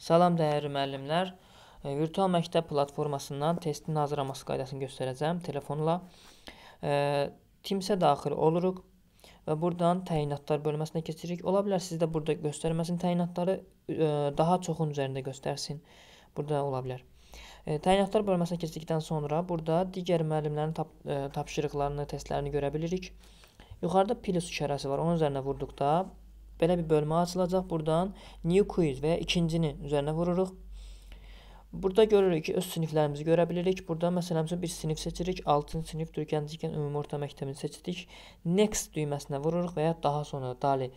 Salam dəyərli müəllimlər. E, Virtual məktəb platformasından testin hazırlaması qaydasını göstərəcəm telefonla. E, Teams-ə daxil oluruq və buradan təyinatlar bölməsinə keçirik. Ola bilər sizdə burada göstərməsin təyinatları e, daha çoxun üzərində göstərsin. Burada ola bilər. Təyinatlar bölməsinə keçdikdən sonra burada digər müəllimlərin tap tapşırıqlarını, testlərini görə bilirik. Yuxarıda plus işarəsi var. Onun üzərinə vurduqda belə bir bölmə açılacaq. Buradan new quiz və ya ikincini üzərinə vururuq. Burada görürük ki, öz siniflərimizi görə bilirik. Burada məsələn üçün bir sinif seçirik. 6-cı sinifdir, gəncə ikən ümumi orta məktəbini seçdik. Next düyməsinə vururuq və ya daha sonra dali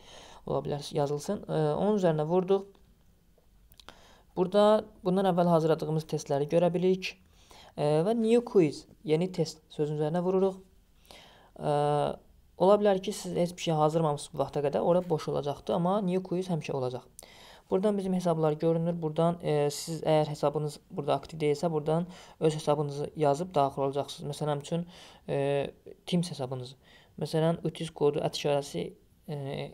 ola bilər yazılsın. Onun üzərinə vurduq. Burada bundan əvvəl hazırladığımız testləri görə bilirik. Və new quiz, yeni test sözün üzərinə vururuq. Ola bilər ki, siz heç bir şey hazırlamamısınız bu vaxta qədər, ora boş olacaqdır, amma new quiz həmişə olacaq. Buradan bizim hesablar görünür. Buradan e, siz əgər hesabınız burada aktiv deyilsə, buradan öz hesabınızı yazıb daxil olacaqsınız. Məsələn üçün e, Teams hesabınızı. Məsələn, utis kodu ət işarəsi e,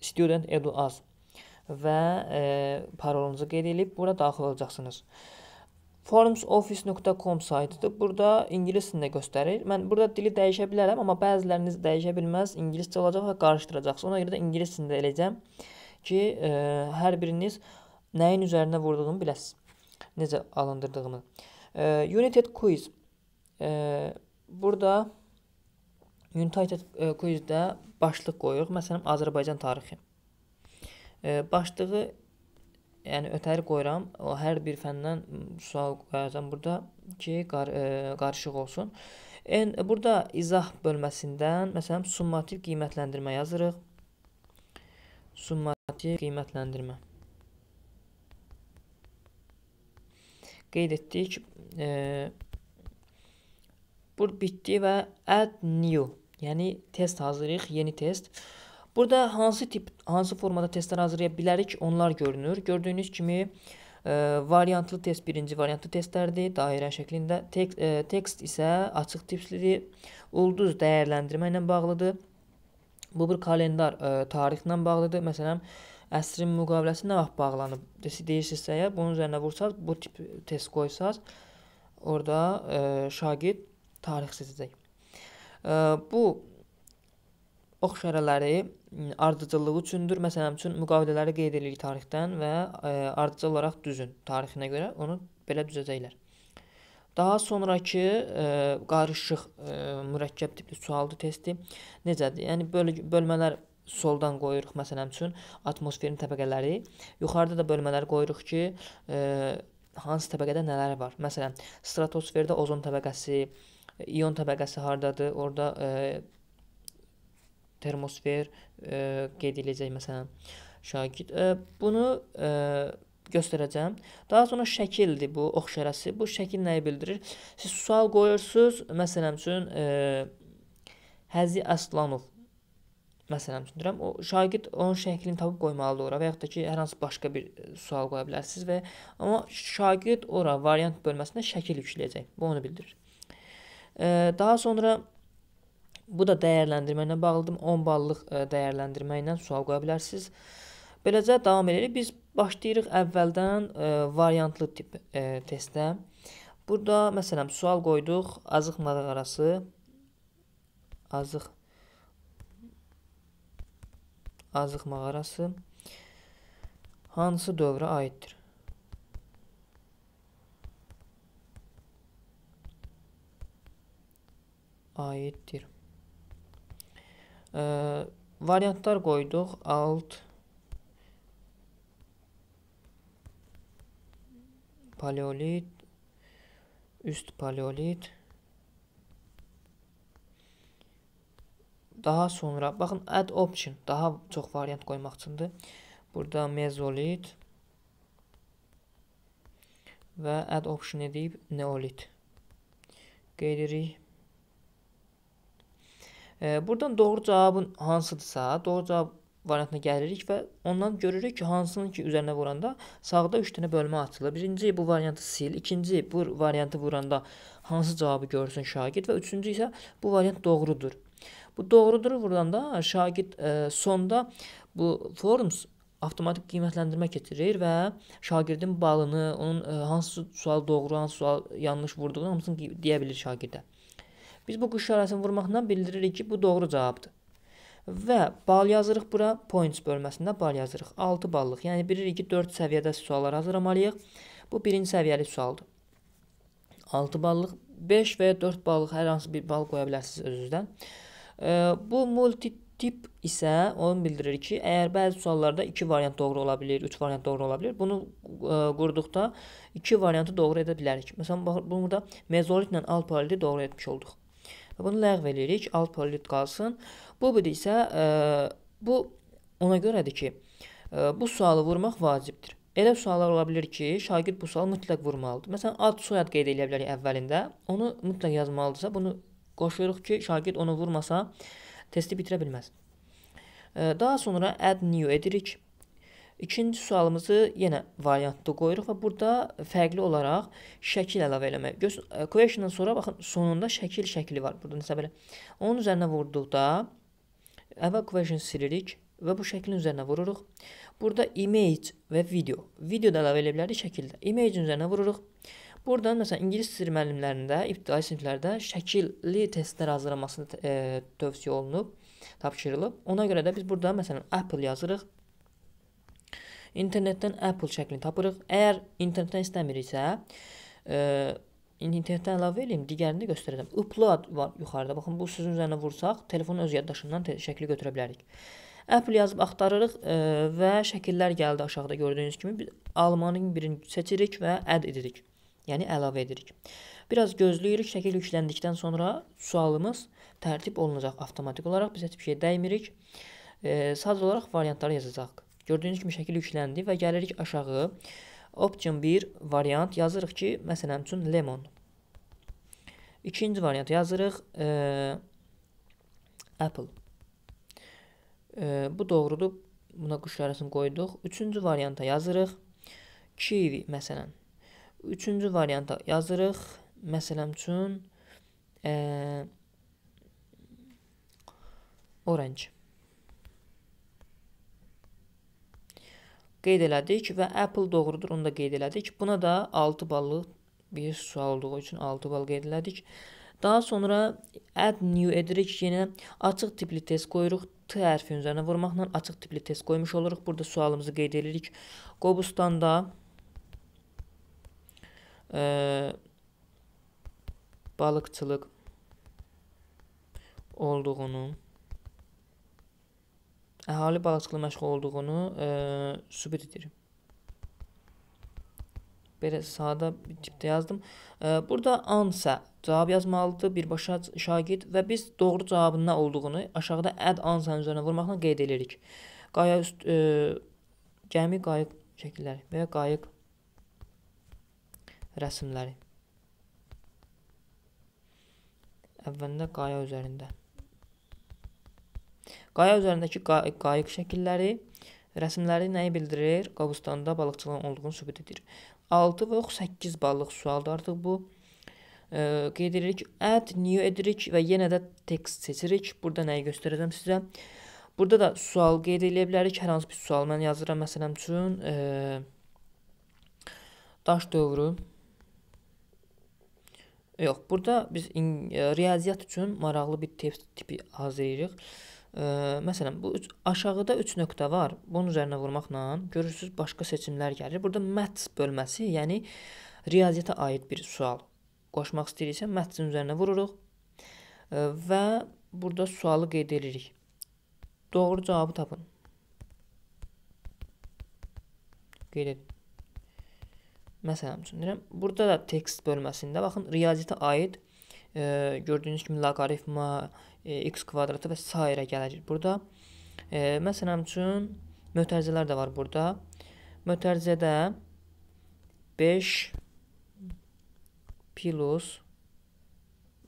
student edu.az və e, parolunuzu qeyd edib bura daxil olacaqsınız formsoffice.com saytıdır. Burada ingilis dilində göstərir. Mən burada dili dəyişə bilərəm, amma bəziləriniz dəyişə bilməz. İngiliscə olacaq və qarışdıracaqsınız. Ona görə də ingilis dilində eləyəcəm ki, e, hər biriniz nəyin üzərinə vurduğumu biləsiniz. Necə alındırdığımı. E, United quiz. E, burada United quiz-də başlıq qoyuruq. Məsələn, Azərbaycan tarixi. E, başlığı yəni ötəri qoyuram. O hər bir fəndən sual qoyacağam burada ki, qar ə, e, qarışıq olsun. En burada izah bölməsindən məsələn summativ qiymətləndirmə yazırıq. Summativ qiymətləndirmə. Qeyd etdik. E, bu bitdi və add new, yəni test hazırlayırıq, yeni test. Burada hansı tip, hansı formada testlər hazırlaya bilərik, onlar görünür. Gördüyünüz kimi e, variantlı test birinci variantlı testlərdir, dairə şəklində. Tek, e, tekst isə açıq tipslidir. Ulduz dəyərləndirmə ilə bağlıdır. Bu bir kalendar e, tarixlə bağlıdır. Məsələn, əsrin müqaviləsi nə vaxt bağlanıb deyirsinizsə əgər, bunun üzərinə vursaz, bu tip test qoysaz, orada e, şagird tarix seçəcək. E, bu ox şərələri ardıcıllığı üçündür. Məsələn üçün müqavilələri qeyd edirik tarixdən və ə, ardıcıl olaraq düzün tarixinə görə onu belə düzəcəklər. Daha sonrakı ə, qarışıq ə, mürəkkəb tipli sualdı testi necədir? Yəni böl bölmələr soldan qoyuruq məsələn üçün atmosferin təbəqələri. Yuxarıda da bölmələr qoyuruq ki, ə, hansı təbəqədə nələr var. Məsələn, stratosferdə ozon təbəqəsi, ion təbəqəsi hardadır? Orda ə, termosfer e, qeyd ediləcək məsələn şagird. E, bunu e, göstərəcəm. Daha sonra şəkildir bu ox şərəsi. Bu şəkil nəyi bildirir? Siz sual qoyursunuz, məsələn üçün e, Həzi Əslanov məsələn üçün deyirəm, o şagird onun şəklini tapıb qoymalıdır ora və yaxud da ki, hər hansı başqa bir sual qoya bilərsiniz və amma şagird ora variant bölməsinə şəkil yükləyəcək. Bu onu bildirir. E, daha sonra Bu da dəyərləndirmə ilə bağlıdır. 10 ballıq e, dəyərləndirmə ilə sual qoya bilərsiniz. Beləcə davam edirik. Biz başlayırıq əvvəldən ə, e, variantlı tip ə, e, testə. Burada məsələn sual qoyduq. Azıq mağarası Azıq Azıq mağarası hansı dövrə aiddir? aiddir. Variantlar qoyduq. Alt paleolit üst paleolit Daha sonra baxın add option daha çox variant qoymaq üçündür. Burada mezolit və add option edib neolit qeyd edirik. Buradan doğru cavabın hansıdırsa, doğru cavab variantına gəlirik və ondan görürük ki, hansının ki üzərinə vuranda sağda 3 dənə bölmə açılır. Birinci bu variantı sil, ikinci bu variantı vuranda hansı cavabı görsün şagird və üçüncü isə bu variant doğrudur. Bu doğrudur vuranda şagird e, sonda bu forms avtomatik qiymətləndirmə keçirir və şagirdin balını, onun ə, hansı sual doğru, hansı sual yanlış vurduğunu hamısını deyə bilir şagirdə. Biz bu quş işarəsini vurmaqla bildiririk ki, bu doğru cavabdır. Və bal yazırıq bura, points bölməsində bal yazırıq. 6 ballıq. Yəni bilirik ki, 4 səviyyədə suallar hazırlamalıyıq. Bu birinci səviyyəli sualdır. 6 ballıq, 5 və ya 4 ballıq hər hansı bir bal qoya bilərsiniz özünüzdən. Bu multitip isə onu bildirir ki, əgər bəzi suallarda 2 variant doğru ola bilər, 3 variant doğru ola bilər, bunu ə, qurduqda 2 variantı doğru edə bilərik. Məsələn, burada mezolitlə alpaliti doğru etmiş olduq. Bunu ləğv edirik, alpalit qalsın. Bu bir isə ə, bu ona görədir ki, ə, bu sualı vurmaq vacibdir. Elə suallar ola bilər ki, şagird bu sualı mütləq vurmalıdır. Məsələn, ad, soyad qeyd edə bilərik əvvəlində. Onu mütləq yazmalıdırsa, bunu qoşuruq ki, şagird onu vurmasa testi bitirə bilməz. Daha sonra add new edirik. İkinci sualımızı yenə variantda qoyuruq və burada fərqli olaraq şəkil əlavə eləmək. Questiondan sonra baxın sonunda şəkil şəkli var. Burada nəsə belə. Onun üzərinə vurduqda əvvəl question silirik və bu şəklin üzərinə vururuq. Burada image və video. Video da əlavə edə bilərik şəkildə. Image üzərinə vururuq. Buradan məsələn ingilis dili müəllimlərində, ibtidai siniflərdə şəkilli testlər hazırlaması e, tövsiyə olunub, tapşırılıb. Ona görə də biz burada məsələn Apple yazırıq. İnternetdən Apple şəklini tapırıq. Əgər internetdən istəmiriksə, e, internetdən əlavə eləyim, digərini də göstərəcəm. Upload var yuxarıda. Baxın bu sözün üzərinə vursaq, telefonun öz yaddaşından şəkli götürə bilərik. Apple yazıb axtarırıq e, və şəkillər gəldi aşağıda gördüyünüz kimi. Biz almanın birini seçirik və add edirik. Yəni əlavə edirik. Biraz gözləyirik, şəkil yükləndikdən sonra sualımız tərtib olunacaq avtomatik olaraq. Biz heç bir şey dəymirik. E, sadəcə olaraq variantları yazacaq. Gördüyünüz kimi şəkil yükləndi və gəlirik aşağı. Option 1 variant yazırıq ki, məsələn üçün lemon. İkinci variant yazırıq e, apple. E, bu doğrudur. Buna quş işarəsini qoyduq. Üçüncü varianta yazırıq. Kiwi məsələn. Üçüncü varianta yazırıq. Məsələn üçün e, orange. Qeyd elədik və Apple doğrudur, onu da qeyd elədik. Buna da 6 ballıq bir sual olduğu üçün 6 bal qeyd elədik. Daha sonra add new edirik. Yenə açıq tipli test qoyuruq. T hərfi üzərinə vurmaqla açıq tipli test qoymuş oluruq. Burada sualımızı qeyd edirik. Qobustanda e, balıqçılıq olduğunu, əhali balıqçılıqla məşğul olduğunu e, sübut edir. Belə sadə bir tipdə yazdım. E, burada answer cavab yazmalıdır birbaşa şagird və biz doğru cavabın nə olduğunu aşağıda add answer üzərinə vurmaqla qeyd edirik. Qaya üst e, gəmi qayıq şəkilləri və ya qayıq rəsmləri. Əvvəlində qaya üzərində. Qaya üzərindəki qay qayıq şəkilləri rəsmləri nəyi bildirir? Qobustanda balıqçılığın olduğunu sübut edir. 6 və yox 8 ballıq sualdır artıq bu ə, qeyd edirik. Add new edirik və yenə də text seçirik. Burada nəyi göstərəcəm sizə? Burada da sual qeyd edə bilərik. Hər hansı bir sual mən yazıram məsələn üçün ə, daş dövrü Yox, burada biz in, ə, riyaziyyat üçün maraqlı bir test tipi hazırlayırıq. Ə, məsələn, bu üç, aşağıda 3 nöqtə var. Bunun üzərinə vurmaqla görürsüz başqa seçimlər gəlir. Burada maths bölməsi, yəni riyaziyyata aid bir sual qoşmaq istəyiriksə mətnin üzərinə vururuq və burada sualı qeyd edirik. Doğru cavabı tapın. Qeyd edin. Məsələn üçün deyirəm, burada da tekst bölməsində baxın riyaziyyata aid e, gördüyünüz kimi loqaritma, e, x kvadratı və s. gəlir burada. E, məsələn üçün mötərizələr də var burada. Mötərizədə 5 Pilos.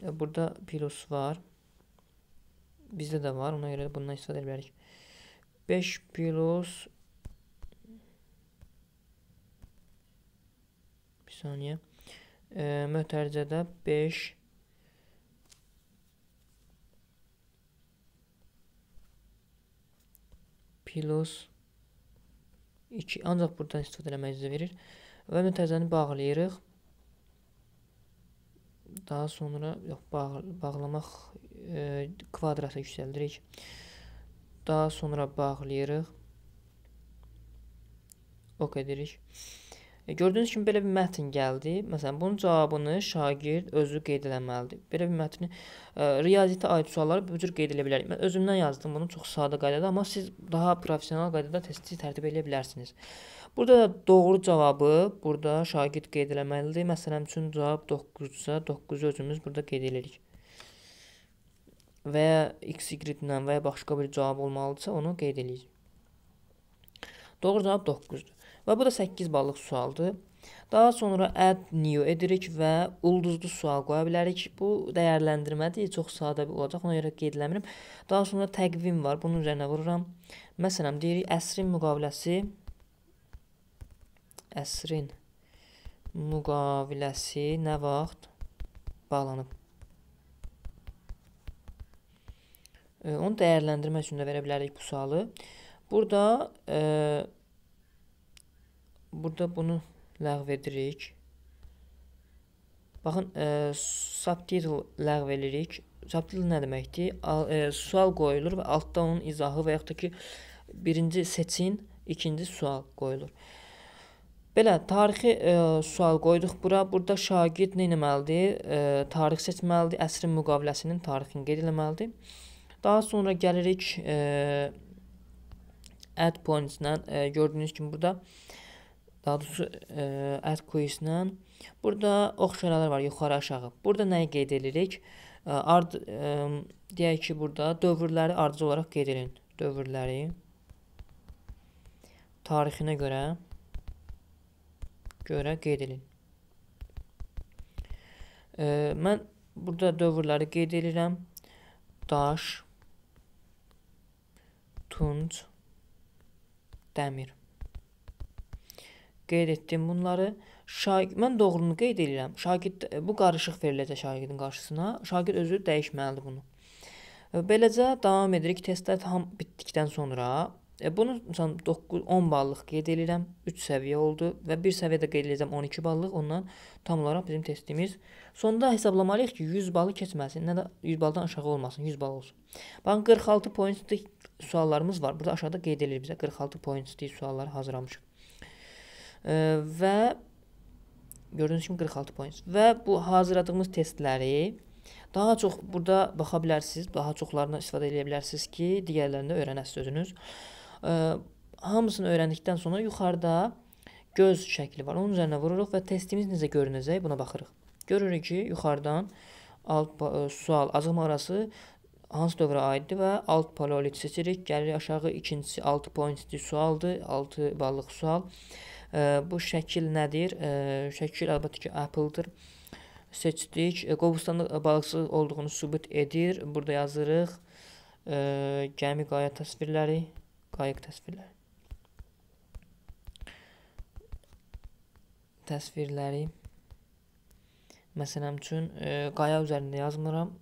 E, burada pilos var. Bizdə də var. Ona görə bundan istifadə edə bilərik. 5 pilos Bir saniyə. E, mötərizədə 5 pilos 2 ancaq buradan istifadə etmək izin verir. Və müntəzəni bağlayırıq. Daha sonra yox bağ, bağlamaq e, kvadrata yüksəldirik. Daha sonra bağlayırıq. Ok edirik. E, gördüyünüz kimi belə bir mətn gəldi. Məsələn, bunun cavabını şagird özü qeyd etməlidir. Belə bir mətni e, riyaziyyata aid sualları bu cür qeyd edə bilərik. Mən özümdən yazdım bunu çox sadə qaydada, amma siz daha professional qaydada testi tərtib edə bilərsiniz. Burada da doğru cavabı burada şagird qeyd etməlidir. Məsələn üçün cavab 9-dursa, 9-u özümüz burada qeyd edirik. Və ya x, y-lə və ya başqa bir cavab olmalıdırsa, onu qeyd edirik. Doğru cavab 9-dur. Və bu da 8 ballıq sualdır. Daha sonra add new edirik və ulduzlu sual qoya bilərik. Bu dəyərləndirmədir, çox sadə olacaq, ona görə qeyd eləmirəm. Daha sonra təqvim var, bunun üzərinə vururam. Məsələn, deyirik əsrin müqaviləsi əsrin müqaviləsi nə vaxt bağlanıb? E, onu dəyərləndirmək üçün də verə bilərik bu sualı. Burada e, Burada bunu ləğv edirik. Baxın, e, subtitle ləğv edirik. Subtitle nə deməkdir? Al, e, sual qoyulur və altda onun izahı və yaxud da ki, birinci seçin, ikinci sual qoyulur. Belə tarixi e, sual qoyduq bura. Burada şagird nə etməlidir? E, tarix seçməlidir. Əsrin müqaviləsinin tarixini qeyd etməlidir. Daha sonra gəlirik e, add points-lə. E, gördüyünüz kimi burada daha doğrusu e, add quiz-lə burada ox işarələr var yuxarı aşağı. Burada nəyi qeyd edirik? E, ard e, deyək ki, burada dövrləri ardıcıl olaraq qeyd edin. Dövrləri tarixinə görə görə qeyd edin. E, mən burada dövrləri qeyd edirəm. Daş, tunc, dəmir qeyd etdim bunları. Şagird mən doğrunu qeyd edirəm. Şagird bu qarışıq veriləcək şagirdin qarşısına. Şagird özü dəyişməlidir bunu. Beləcə davam edirik. Testlər tam bitdikdən sonra e, bunu məsələn 9 10 ballıq qeyd edirəm. 3 səviyyə oldu və bir səviyyədə qeyd edəcəm 12 ballıq. Ondan tam olaraq bizim testimiz. Sonda hesablamalıyıq ki, 100 balı keçməsin, nə də 100 baldan aşağı olmasın, 100 bal olsun. Baxın 46 pointlik suallarımız var. Burada aşağıda qeyd edilir bizə 46 pointlik sualları hazırlamışıq və gördüyünüz kimi 46 point. Və bu hazırladığımız testləri daha çox burada baxa bilərsiniz, daha çoxlarına istifadə edə bilərsiniz ki, digərlərini öyrənəsiniz özünüz. Hamısını öyrəndikdən sonra yuxarıda göz şəkli var. Onun üzərinə vururuq və testimiz necə görünəcək buna baxırıq. Görürük ki, yuxarıdan alt sual azıq mağarası hansı dövrə aiddir və alt paleolit seçirik. Gəlirik aşağı ikincisi 6 pointli sualdır, 6 ballıq sual. Bu şəkil nədir? Şəkil əlbəttə ki, Apple-dır. Seçdik. Qobustanda balıqçı olduğunu sübut edir. Burada yazırıq. Gəmi qayıq təsvirləri, qayıq təsvirləri. Təsvirləri. Məsələn üçün qaya üzərində yazmıram.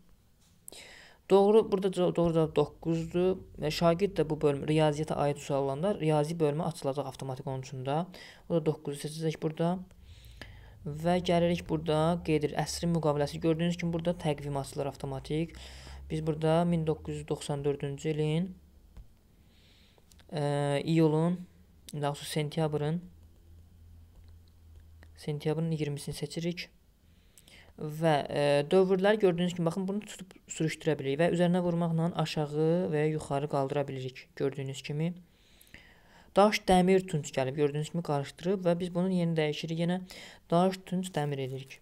Doğru, burada doğru cavab 9-dur. Və şagird də bu bölmə riyaziyyata aid sual olanda riyazi bölmə açılacaq avtomatik onun üçün də. O da 9-u seçəcək burada. Və gəlirik burada qeyd edir əsrin müqaviləsi. Gördüyünüz kimi burada təqvim açılır avtomatik. Biz burada 1994-cü ilin e, iyulun, daha doğrusu sentyabrın sentyabrın 20-sini seçirik. Və e, dövrləri gördüyünüz kimi baxın bunu tutub sürüşdürə bilirik və üzərinə vurmaqla aşağı və ya yuxarı qaldıra bilirik gördüyünüz kimi. Daş, dəmir, tunç gəlib gördüyünüz kimi qarışdırıb və biz bunun yeni dəyişirik. Yenə daş, tunç, dəmir edirik.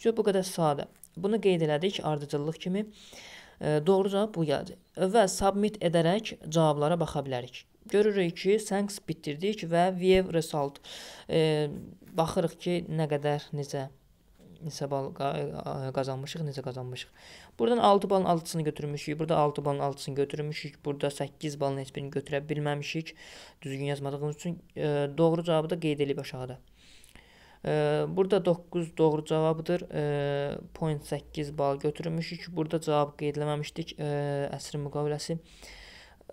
Şu bu qədər sadə. Bunu qeyd elədik ardıcıllıq kimi. E, doğru cavab bu gəldi. Və submit edərək cavablara baxa bilərik. Görürük ki, thanks bitirdik və view result. E, baxırıq ki, nə qədər necə neçə bal qazanmışıq, necə qazanmışıq. Buradan 6 balın 6-sını götürmüşük. Burada 6 balın 6-sını götürmüşük. Burada 8 balın heç birini götürə bilməmişik. Düzgün yazmadığımız üçün e, doğru cavabı da qeyd edib aşağıda. E, burada 9 doğru cavabıdır. E, point 8 bal götürmüşük. Burada cavab qeyd eləməmişdik. E, əsrin müqaviləsi.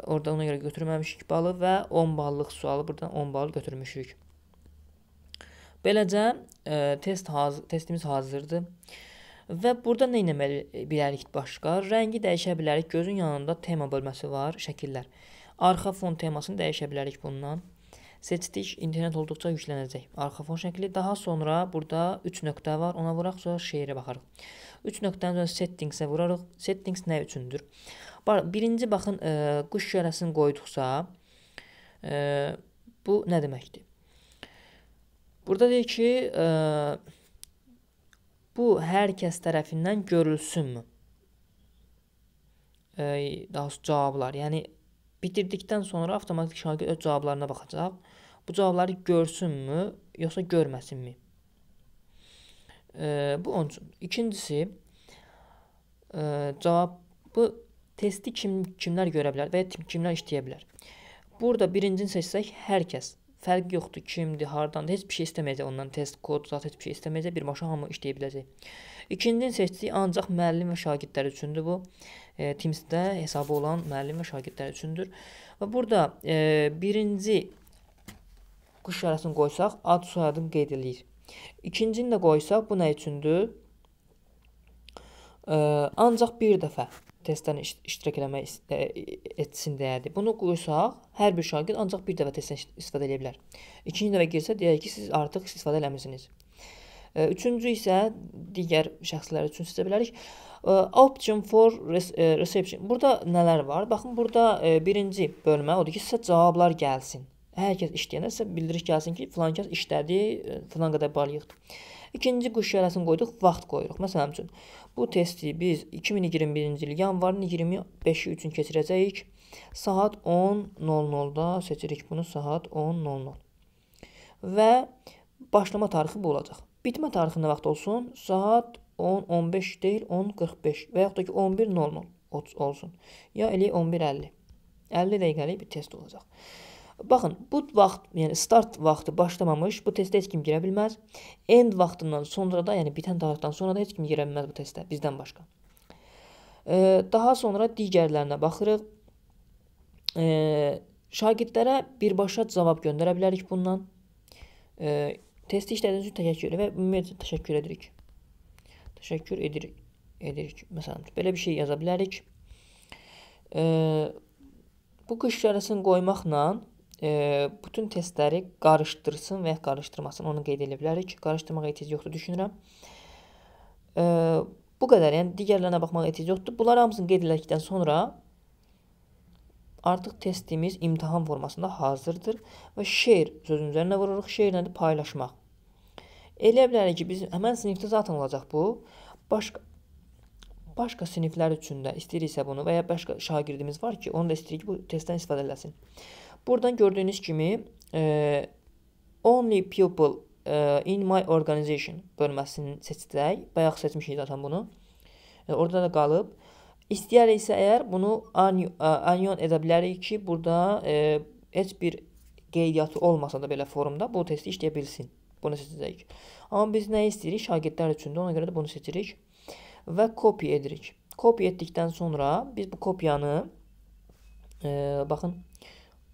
Orada ona görə götürməmişik balı və 10 ballıq sualı buradan 10 bal götürmüşük. Beləcə e, test hazır, testimiz hazırdır. Və burada nə etməli bilərik başqa? Rəngi dəyişə bilərik. Gözün yanında tema bölməsi var, şəkillər. Arxa fon temasını dəyişə bilərik bundan. Seçdik, internet olduqca yüklənəcək. Arxa fon şəkli. Daha sonra burada 3 nöqtə var. Ona vuraq, sonra şeirə baxarıq. 3 nöqtədən sonra settings-ə vurarıq. Settings nə üçündür? Birinci baxın, ə, e, quş şərəsini qoyduqsa, ə, e, bu nə deməkdir? Burada deyir ki, ə, bu hər kəs tərəfindən görülsünmü? Ə, daha sonra cavablar. Yəni bitirdikdən sonra avtomatik şagird öz cavablarına baxacaq. Bu cavabları görsünmü, yoxsa görməsinmi? E, bu onun üçün. İkincisi, e, cavabı testi kim kimlər görə bilər və ya kimlər işləyə bilər? Burada birincini seçsək, hər kəs fərqi yoxdur, kimdir, hardandır, heç bir şey istəməyəcək ondan, test, kod, zat heç bir şey istəməyəcək, birbaşa hamı işləyə biləcək. İkincini seçdik, ancaq müəllim və şagirdlər üçündür bu. E, Teams-də hesabı olan müəllim və şagirdlər üçündür. Və burada e, birinci quş işarəsini qoysaq, ad soyadım qeyd edilir. İkincini də qoysaq, bu nə üçündür? E, ancaq bir dəfə testdən iş iştirak eləmək e, etsin deyərdi. Bunu qoysaq, hər bir şagird ancaq bir dəfə testdən istifadə edə bilər. İkinci dəfə girsə, deyək ki, siz artıq istifadə eləmisiniz. E, üçüncü isə digər şəxslər üçün seçə bilərik. E, option for reception. Burada nələr var? Baxın, burada birinci bölmə odur ki, sizə cavablar gəlsin. Hər kəs işləyəndə sizə bildiriş gəlsin ki, filan kəs işlədi, filan qədər bal yığdı. İkinci quş şərəsini qoyduq, vaxt qoyuruq. Məsələn üçün bu testi biz 2021-ci il yanvarın 25-i üçün keçirəcəyik. Saat 10:00-da seçirik bunu saat 10:00. Və başlama tarixi bu olacaq. Bitmə tarixi nə vaxt olsun? Saat 10:15 deyil, 10:45 və yaxud da ki 11:00 olsun. Ya elə 11:50. 50 dəqiqəlik bir test olacaq. Baxın, bu vaxt, yəni start vaxtı başlamamış bu testə heç kim girə bilməz. End vaxtından sonra da, yəni bitən tarixdən sonra da heç kim girə bilməz bu testə bizdən başqa. E, daha sonra digərlərinə baxırıq. E, şagirdlərə birbaşa cavab göndərə bilərik bundan. E, testi işlədiyiniz üçün təşəkkür və ümumiyyətlə təşəkkür edirik. Təşəkkür edirik. edirik. Məsələn, belə bir şey yaza bilərik. E, bu qış işarəsini qoymaqla e, bütün testləri qarışdırsın və ya qarışdırmasın, onu qeyd edə bilərik. Qarışdırmağa ehtiyac yoxdur düşünürəm. E, bu qədər, yəni digərlərinə baxmağa ehtiyac yoxdur. Bunlar hamısını qeyd elədikdən sonra artıq testimiz imtahan formasında hazırdır və share sözünün üzərinə vururuq. Share nədir? Paylaşmaq. Elə bilərik ki, biz həmən sinifdə zaten olacaq bu. Başqa başqa siniflər üçün də istəyiriksə bunu və ya başqa şagirdimiz var ki, onu da istəyirik ki, bu testdən istifadə eləsin. Buradan gördüyünüz kimi e, only people e, in my organization bölməsini seçsək, bayaq seçmişik zaten bunu. E, orada da qalıb. İstəyəriksə əgər bunu anion edə bilərik ki, burada e, heç bir qeydiyyatı olmasa da belə forumda bu testi işləyə bilsin. Bunu seçəcəyik. Amma biz nə istəyirik? Şagirdlər üçün də ona görə də bunu seçirik və copy edirik. Copy etdikdən sonra biz bu kopyanı e, baxın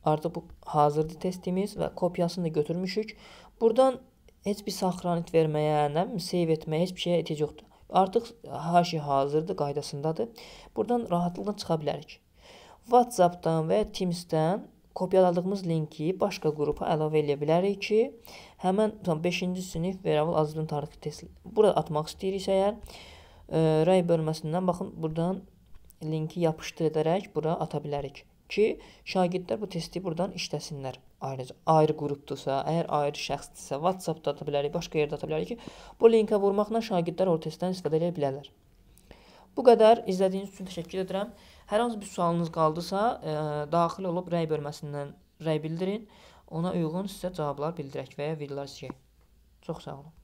Artıq bu hazırdır testimiz və kopyasını da götürmüşük. Buradan heç bir saxranit verməyə, nə bilim, save etməyə heç bir şeyə ehtiyac yoxdur. Artıq hər şey hazırdır, qaydasındadır. Buradan rahatlıqla çıxa bilərik. WhatsApp-dan və ya Teams-dən kopyaladığımız linki başqa qrupa əlavə edə bilərik ki, həmən 5-ci sinif Veravul Azərbaycan tarixi testi burada atmaq istəyiriksə əgər, e, rəy bölməsindən baxın, buradan linki yapışdır edərək bura ata bilərik ki, şagirdlər bu testi burdan işləsinlər. Ayrıca ayrı qrupdursa, əgər ayrı şəxsdirsə, WhatsApp-da ata bilərik, başqa yerdə ata bilərik ki, bu linkə vurmaqla şagirdlər o testdən istifadə edə bilərlər. Bu qədər izlədiyiniz üçün təşəkkür edirəm. Hər hansı bir sualınız qaldısa, ə, e, daxil olub rəy bölməsindən rəy bildirin. Ona uyğun sizə cavablar bildirək və ya çəkək. Çox sağ olun.